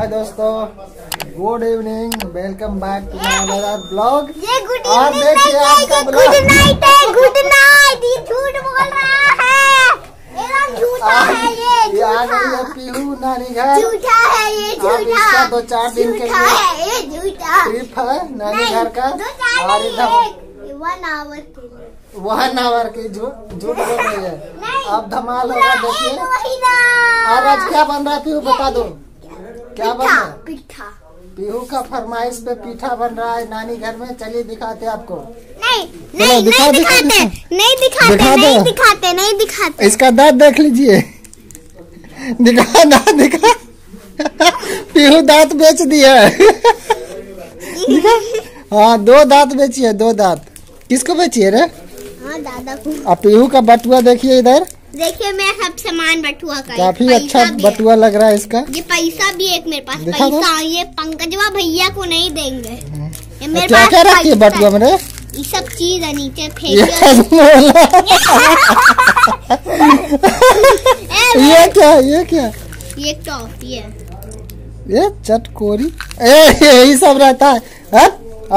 हाय दोस्तों good evening welcome back to my another blog ये good evening देखिए आज का है, ये ब्लॉग। गुड नाइट है गुड नाइट ये झूठ बोल रहा है। एकदम झूठा है ये ये आ गई है झूठा पीहू नानी घर। झूठा है ये झूठा। इसका दो चार दिन के झूठा लिए है ये झूठा। ट्रिप है नानी घर का। और इधर वन आवर के लिए। वन आवर की झूठ झूठ बोल रही है। अब धमाल होगा देखिए और आज क्या बन रहा है पीहू बता दो। क्या बन रहा है? पिठा। पीहू का फरमाइश पे पीठा बन रहा है नानी घर में चलिए दिखाते आपको। नहीं नहीं दिखा, नहीं दिखाते नहीं दिखाते दिखा। नहीं दिखाते नहीं दिखाते। इसका दांत देख लीजिए। दिखा दांत दिखा। पीहू दांत बेच दिया है। दिखा। हाँ दो दांत बेची है दो दांत। किसको बेची है रे? हाँ दादा को। अब पीहू का बटुआ देखिए इधर। देखिए मैं सब सामान बटुआ का काफ़ी अच्छा बटुआ लग रहा है इसका। ये पैसा भी एक मेरे पास। पैसा ये पंकजवा भैया को नहीं देंगे। ये मेरे क्या पास क्या रखी है बटुआ में रे ये सब चीज़ है नीचे ये फेशियल ये क्या ये क्या? ये टॉफी है। ये चटकोरी? ए यही सब रहता है। हाँ?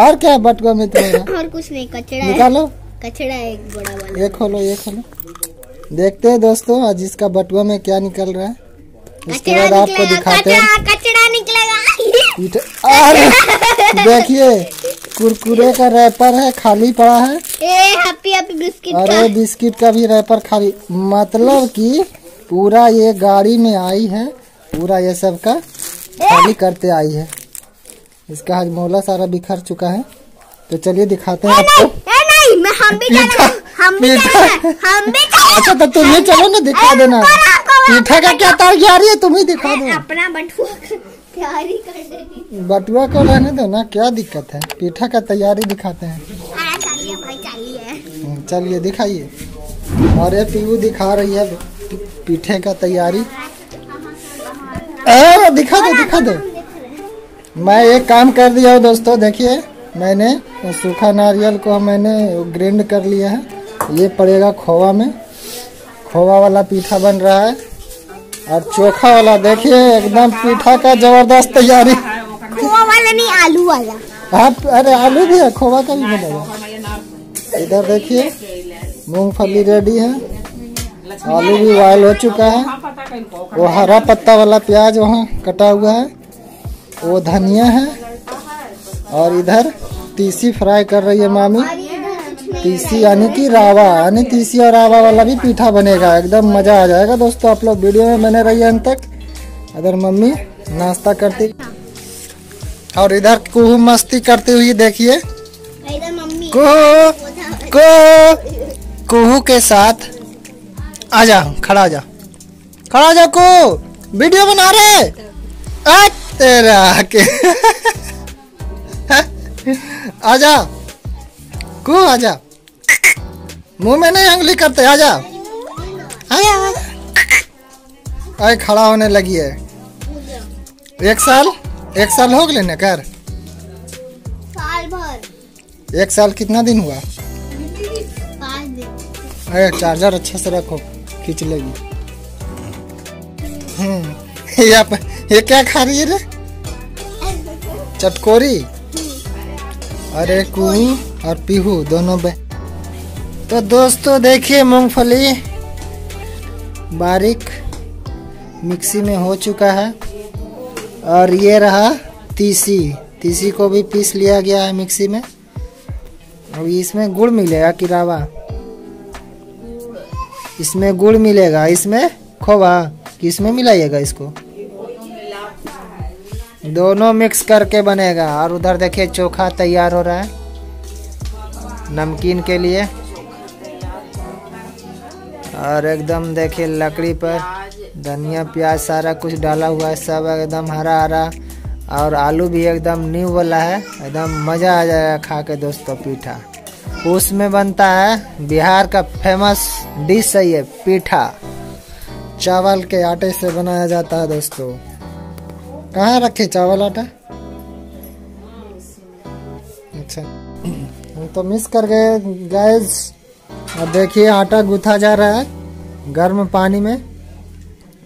और क्या बटुआ में तुम्हारा और कुछ नहीं कचरा है। निकालो। कचड़ा है एक बड़ा वाला। ये खोलो ये खोलो। देखते हैं दोस्तों आज इसका बटुआ में क्या निकल रहा है। उसके बाद आपको दिखाते हैं। कचड़ा निकलेगा। देखिए कुरकुरे का रैपर है खाली पड़ा है। ए हैप्पी हैप्पी बिस्किट और ये बिस्किट का भी रैपर खाली। मतलब कि पूरा ये गाड़ी में आई है पूरा ये सब का खाली करते आई है। इसका हजमोला सारा बिखर चुका है। तो चलिए दिखाते हैं आपको। हम भी हम भी हम भी अच्छा तो तुम ही चलो ना दिखा देना। पीठा का क्या तैयारी है? तुम ही दिखा दो। अपना बटुआ को रहने दो ना क्या दिक्कत है? पीठा का तैयारी दिखाते हैं। चलिए चलिए हम्म, चलिए दिखाइए। और ये पीहू दिखा रही है। पीठे का तैयारी। दिखा दो दिखा दो। मैं एक काम कर दिया हूँ दोस्तों देखिए। मैंने सूखा नारियल को मैंने ग्रेंड कर लिया है। ये पड़ेगा खोवा में। खोवा वाला पीठा बन रहा है। और चोखा वाला देखिए एकदम पीठा का ज़बरदस्त तैयारी। खोआ वाला नहीं आलू वाला आप अरे आलू भी है खोवा का भी बनेगा। इधर देखिए मूंगफली रेडी है। आलू भी बॉयल हो चुका है। वो हरा पत्ता वाला प्याज वहाँ कटा हुआ है। वो धनिया है। और इधर तीसी फ्राई कर रही है मामी। तीसी यानी कि रावा यानी तीसी और रावा वाला भी पीठा बनेगा। एकदम मज़ा आ जाएगा दोस्तों आप लोग वीडियो में बने रहिए अंत तक। अगर मम्मी नाश्ता करती। और इधर कुहू मस्ती करती हुई देखिए। कुहू कुहू के साथ। आ जा खड़ा जा। खड़ा जा को वीडियो बना रहे तेरा के। आ जा को आ जा। मुँह में नहीं उंगली करते आ जा। आ जा आ जा। आए खड़ा होने लगी है। एक साल एक साल हो गए ना कर साल भर। एक साल कितना दिन हुआ? पाँच दिन। अरे चार्जर अच्छा से रखो खींच लेगी। हम्म, ये आप ये क्या खा रही है रे? चटकोरी? अरे कुहू और पीहू दोनों बे तो दोस्तों, देखिए मूंगफली बारीक मिक्सी में हो चुका है और ये रहा तीसी। तीसी को भी पीस लिया गया है मिक्सी में। अब इसमें गुड़ मिलेगा, किरावा। इसमें गुड़ मिलेगा, इसमें खोवा। कि इसमें मिलाइएगा इसको? दोनों मिक्स करके बनेगा। और उधर देखिए, चोखा तैयार हो रहा है नमकीन के लिए। और एकदम देखिए लकड़ी पर धनिया, प्याज सारा कुछ डाला हुआ है, सब एकदम हरा हरा और आलू भी एकदम न्यू वाला है, एकदम मज़ा आ जाएगा खा के दोस्तों पीठा। उसमें बनता है बिहार का फ़ेमस डिश है ये पीठा। चावल के आटे से बनाया जाता है दोस्तों। कहाँ रखे चावल आटा? अच्छा। तो मिस कर गए गैस अब देखिए, आटा गूथा जा रहा है गर्म पानी में।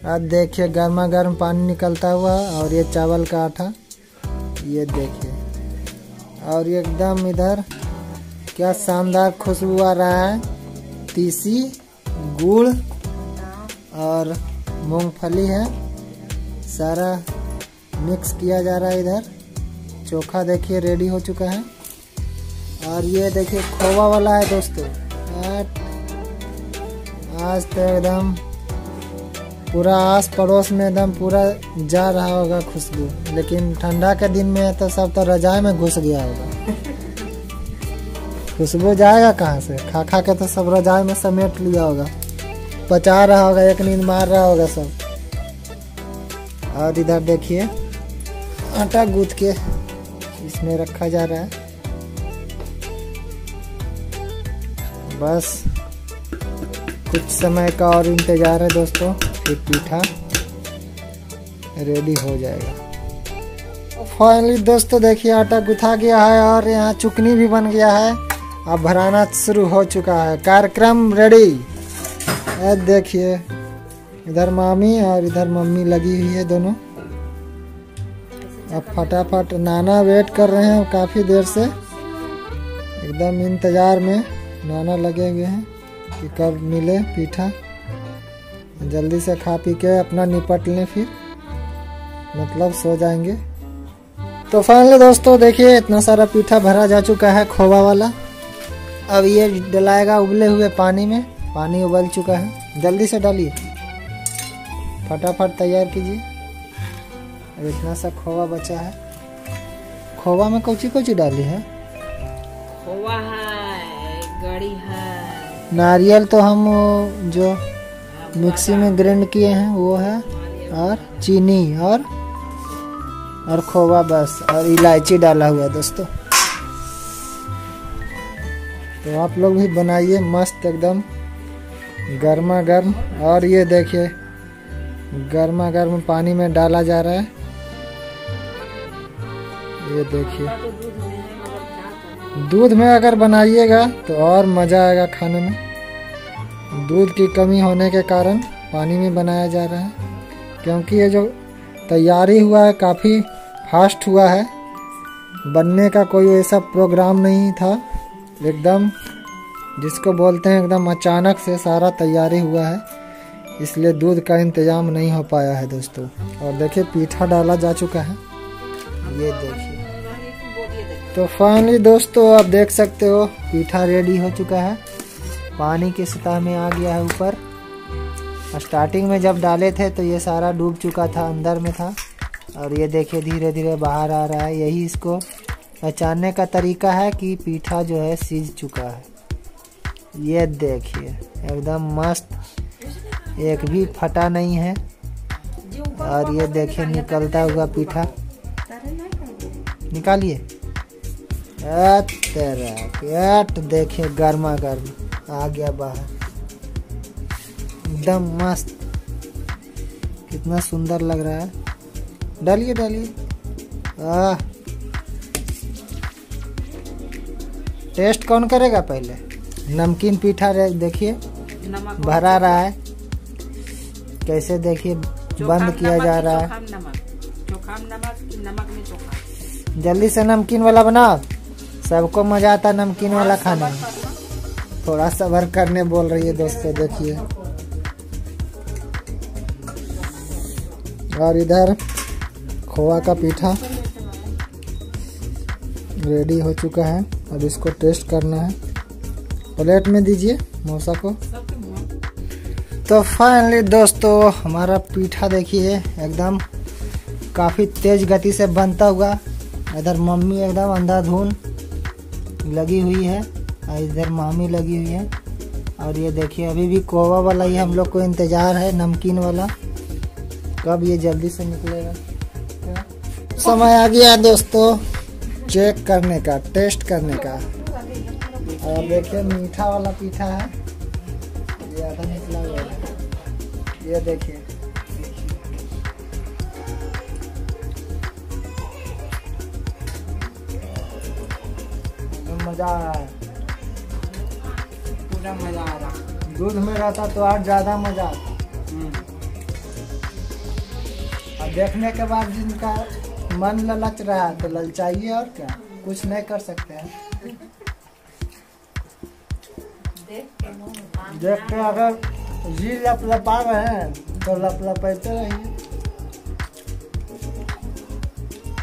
अब देखिए, गर्मा गर्म पानी निकलता हुआ और ये चावल का आटा, ये देखिए। और एकदम इधर क्या शानदार खुशबू आ रहा है। तीसी, गुड़ और मूंगफली है। सारा मिक्स किया जा रहा है इधर। चोखा देखिए, रेडी हो चुका है। और ये देखिए, खोवा वाला है दोस्तों। आज तो एकदम पूरा आस पड़ोस में एकदम पूरा जा रहा होगा खुशबू। लेकिन ठंडा के दिन में तो सब तो रजाई में घुस गया होगा। खुशबू जाएगा कहाँ से? खा खा के तो सब रजाई में समेट लिया होगा। पचा रहा होगा एक नींद मार रहा होगा सब। और इधर देखिए आटा गूंथ के इसमें रखा जा रहा है। बस। कुछ समय का और इंतज़ार है दोस्तों, फिर पीठा रेडी हो जाएगा। फाइनली दोस्तों देखिए, आटा गुथा गया है और यहाँ चुकनी भी बन गया है। अब भराना शुरू हो चुका है। कार्यक्रम रेडी देखिए, इधर मामी और इधर मम्मी लगी हुई है दोनों। अब फटाफट नाना वेट कर रहे हैं काफ़ी देर से। एकदम इंतज़ार में। नाना लगे हुए हैं कि कब मिले पीठा। जल्दी से खा पी के अपना निपट लें फिर। मतलब सो जाएँगे। तो फाइनली दोस्तों, देखिए, इतना सारा पीठा भरा जा चुका है खोवा वाला। अब ये डलाएगा उबले हुए पानी में। पानी उबल चुका है। जल्दी से डालिए। फटाफट तैयार कीजिए। अब इतना सा खोवा बचा है। खोवा में कौची कौची डाली है? खोवा है। गड़ी है। नारियल तो हम जो मिक्सी में ग्राइंड किए हैं वो है। और चीनी और और खोवा बस और इलायची डाला हुआ है दोस्तों। तो आप लोग भी बनाइए मस्त एकदम गर्मा गर्म और ये देखिए गर्मा गर्म पानी में डाला जा रहा है। ये देखिए। दूध में अगर बनाइएगा तो और मज़ा आएगा खाने में। दूध की कमी होने के कारण पानी में बनाया जा रहा है, क्योंकि ये जो तैयारी हुआ है, काफ़ी फास्ट हुआ है। बनने का कोई ऐसा प्रोग्राम नहीं था, एकदम जिसको बोलते हैं, एकदम अचानक से सारा तैयारी हुआ है। इसलिए दूध का इंतज़ाम नहीं हो पाया है दोस्तों। और देखिए, पीठा डाला जा चुका है। ये देखिए। तो फाइनली दोस्तों, आप देख सकते हो, पीठा रेडी हो चुका है। पानी की सतह में आ गया है ऊपर। स्टार्टिंग में जब डाले थे तो ये सारा डूब चुका था, अंदर में था। और ये देखिए धीरे धीरे बाहर आ रहा है। यही इसको पहचानने का तरीका है कि पीठा जो है, सीज चुका है। ये देखिए, एकदम मस्त। एक भी फटा नहीं है। और ये देखिए, निकलता हुआ पीठा। निकालिए। तेरा पेट देखिए गर्मा गर्म आ गया बाहर। एकदम मस्त। कितना सुंदर लग रहा है। डालिए डालिए। टेस्ट कौन करेगा पहले? नमकीन पीठा देखिए। भरा रहा है। कैसे देखिए बंद किया जा रहा है। नमक। नमक में जल्दी से नमकीन वाला बनाओ। सबको मज़ा आता नमकीन वाला खाने थोड़ा सबर करने बोल रही है दोस्तों देखिए। और इधर खोआ का पीठा रेडी हो चुका है। अब इसको टेस्ट करना है। प्लेट में दीजिए मौसा को। तो फाइनली दोस्तों, हमारा पीठा देखिए, एकदम काफ़ी तेज गति से बनता हुआ। इधर मम्मी एकदम अंधाधुन लगी हुई है और इधर मामी लगी हुई है। और ये देखिए, अभी भी कोवा वाला ही हम लोग को इंतज़ार है, नमकीन वाला। कब ये जल्दी से निकलेगा? समय आ गया दोस्तों चेक करने का टेस्ट करने का। और देखिए, मीठा वाला पीठा है। ये आधा निकला हुआ है। ये देखिए। मज़ा आ रहा है। पूरा मज़ा आ रहा दूध में रहता तो और ज़्यादा मज़ा आता। और देखने के बाद जिनका मन ललच रहा है तो ललचाइए और क्या? कुछ नहीं कर सकते हैं। देख के अगर जी लपलपा रहे हैं तो लपलपाते रहिए।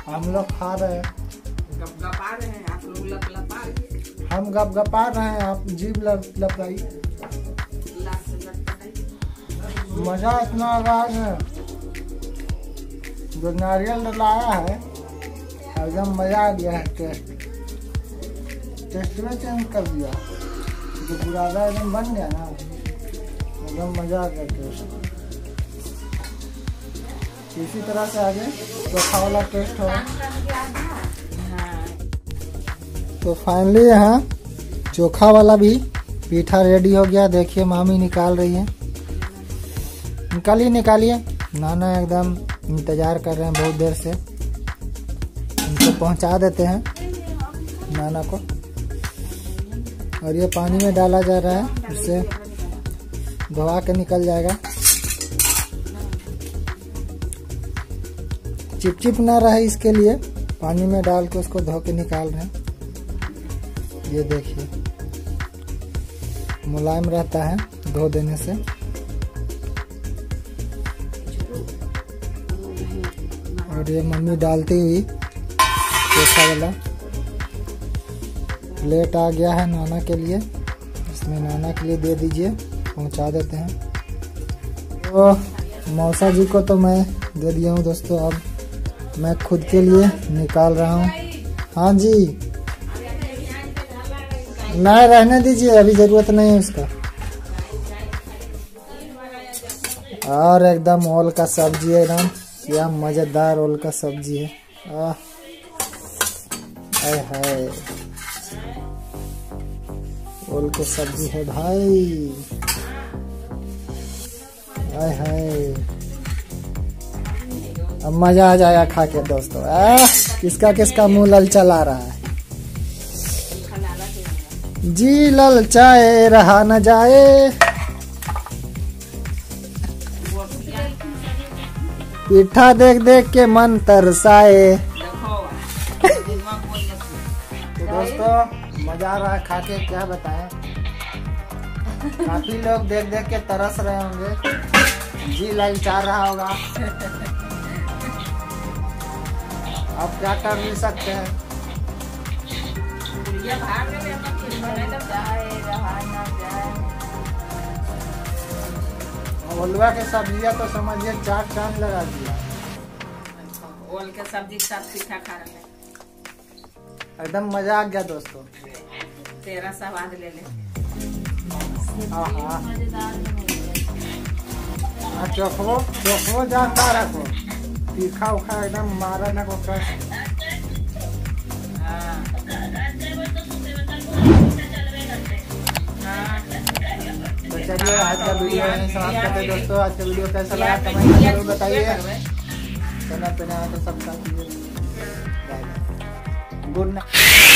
हम लोग खा रहे हैं। गपगपा रहे हैं आप लोग लपलपा हम गप गपा रहे हैं, आप जीव लप लपलाइए लाख से लटपटाइए मज़ा इतना आ रहा है जो नारियल डलाया है एकदम मज़ा आ गया है टेस्ट। टेस्ट में चेंज कर दिया। जो बुरादा एकदम बन गया ना, एकदम मज़ा आ गया टेस्ट। इसी तरह से आगे चोखा वाला टेस्ट होगा। तो फाइनली यहाँ चोखा वाला भी पीठा रेडी हो गया। देखिए, मामी निकाल रही है। निकालिए निकालिए नाना एकदम इंतज़ार कर रहे हैं बहुत देर से। उनको पहुँचा देते हैं नाना को। और ये पानी में डाला जा रहा है उससे धोवा के निकल जाएगा। चिपचिप ना रहे इसके लिए। पानी में डाल के उसको धो के निकाल रहे हैं। ये देखिए। मुलायम रहता है धो देने से। और ये मम्मी डालती हुई चोखा वाला। प्लेट आ गया है नाना के लिए। इसमें नाना के लिए दे दीजिए, पहुँचा देते हैं। तो मौसा जी को तो मैं दे दिया हूँ दोस्तों, अब मैं खुद के लिए निकाल रहा हूँ। हाँ जी। नहीं रहने दीजिए, अभी ज़रूरत नहीं है उसका। और एकदम ओल का सब्ज़ी है एकदम। क्या मज़ेदार ओल का सब्ज़ी है। आह। हाय ओल की सब्ज़ी है भाई। आय हाय। अब मज़ा आ जाएगा खा के दोस्तों। आह किसका किसका मुँह ललचला रहा है? जी ललचाए रहा न जाए। पीठा देख देख के मन तरसाए। तो दोस्तों, मज़ा आ रहा है खा के, क्या बताएँ? काफ़ी लोग देख देख के तरस रहे होंगे। जी ललचा रहा होगा। अब क्या कर नहीं सकते हैं? गुड़िया भाग गए हम फिर बने लग हलवा के सब्जिया तो समझिए चार चाँद लगा दिया। ओल के सब्ज़ी साथ तीखा खा रहे हैं। एकदम मज़ा आ गया दोस्तों। तेरा स्वाद ले ले। आहा। हाँ चोखो चोखो जानता रखो तीखा उखा एकदम मारा ना को कर चलिए आज का वीडियो यहीं समाप्त करते हैं दोस्तों। आज का वीडियो कैसा लगा कमेंट में ज़रूर बताइए। खाना पीना तो सब साथ गुड नाइट